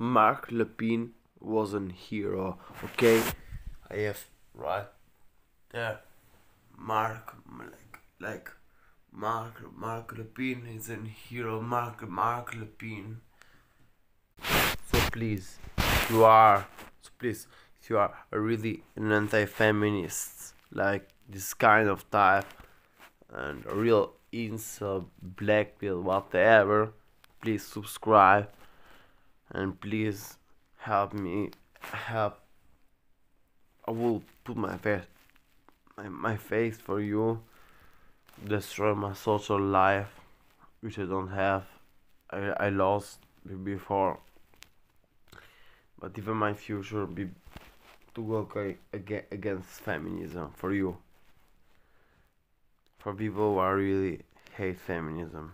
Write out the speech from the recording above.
Marc Lepine was a hero. Okay, I have right there. Marc like like Marc Marc Lepine is a hero. Marc Marc Lepine. So please, if you are so please if you are really an anti-feminist like this kind of type and a real incel black pill whatever please subscribe and please help me help I will put my face my, my face for you. Destroy my social life which I don't have. I, I lost before. But even my future be to work aga- against feminism for you. For people who are really hate feminism